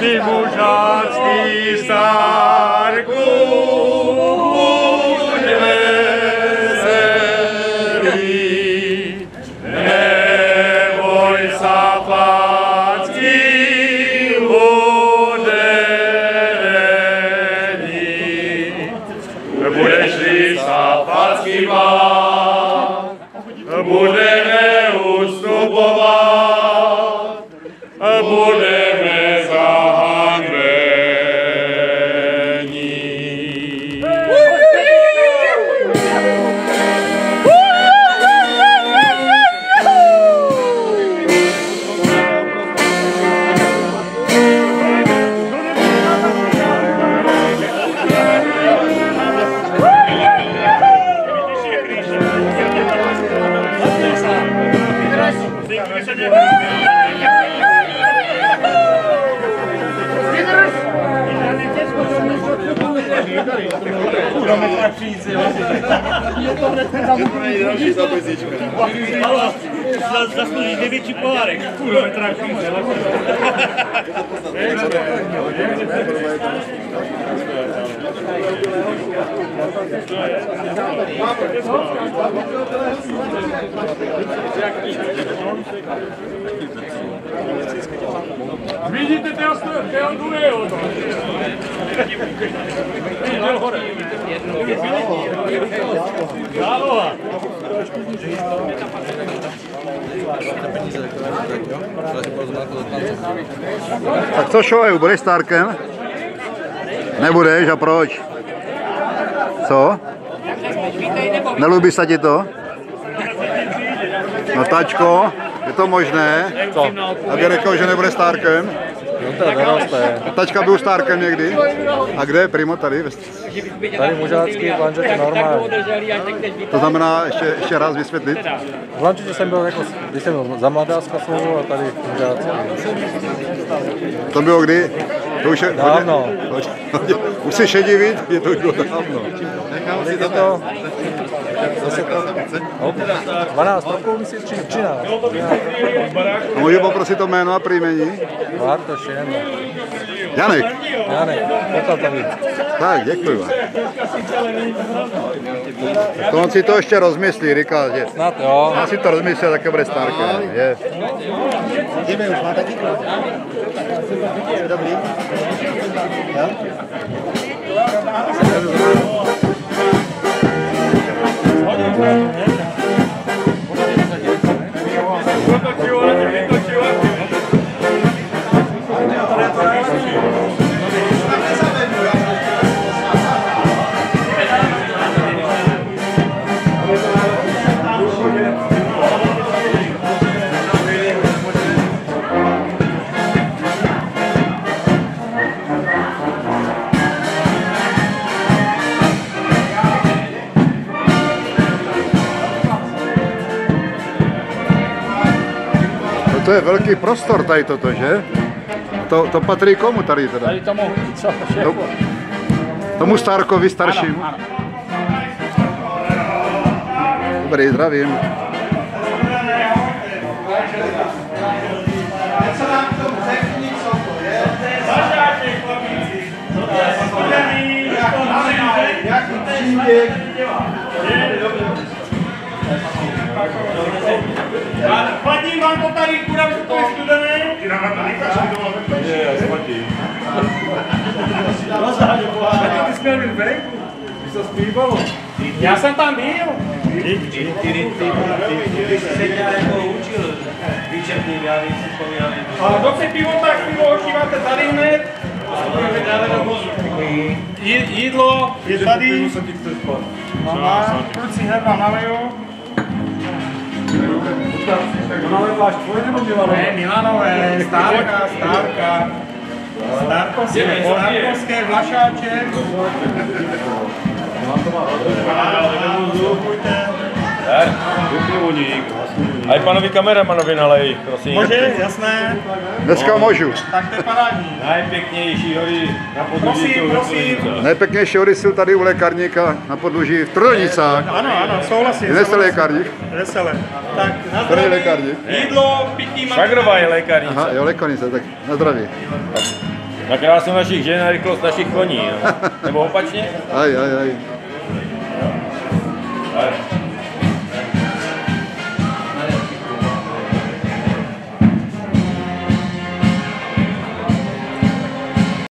Dibujați star cu ne voi să faci udenii, burești să faci Zaslužíte větší pohárek. Kurva, metráky. Vidíte ty ty Anduje, Jde hore. Tak co Šoju, budeš Starkem? Nebudeš a proč? Co? Nelubí se ti to? No tačko, je to možné? Co? Aby řekl, že nebude Starkem? No to doroste. Tačka byl Starkem někdy? A kde? Primo tady? Tady mužácký, v Lanžetě normálně. To znamená ještě, ještě raz vysvětlit? V Lanžetě jsem byl jako, když jsem byl za mladácka sloužil a tady mužácký. To bylo kdy? To už je... Dávno. Už si šedivit? Je to už bylo dávno. Je to 10 roků. No, 12 roků, myslím, 13. A můžu poprosit o jméno a příjmení? Bartoš, jen. Janek. Janek, potom to vím. Tak, děkuji vám. To on si to ještě rozmyslí, říká, že Snad jo. on si to rozmyslí, tak bude Starkem. Je. No to je velký prostor tady toto, že? To, to patří komu tady teda? Tady tomu, co? To, tomu Starkovi staršímu? Dobrý, zdravím. Padní vám to tady, kurva, to je studené? Ty na Natalíka, že to máme Je, já se platí. Ty jsi měl být venku. Ty se zpívalo. Já jsem tam byl. A kdo chce pivo, tak pivo očíváte tady hned. Jí- Jídlo je tady. se ti chce É, o Milano je baš tvoj nebo Milano? Ne, Milano je stárka, stárka. Stárkovské, stárkovské vlašáče. Kupujte. Tak, é u único. A i panovi kameramanovi nalej, prosím. Může, jasné. Dneska můžu. Tak to je parádní. Najpěknější hory na podluží Prosím, jsou prosím. Nejpěknější hory tady u lékárníka na podluží v Trdonicách. Ano, ano, souhlasím. Souhlasím. lékárník? Veselé. Tak na Který zdraví. lékárník? Jídlo, pití, Švagrová je lékárnice. Aha, jo, lékárnice, tak na zdraví. Na krásu našich žen a rychlost našich koní. No. Nebo opačně? Aj, aj, aj.